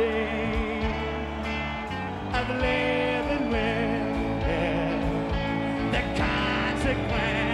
day of living with the consequence.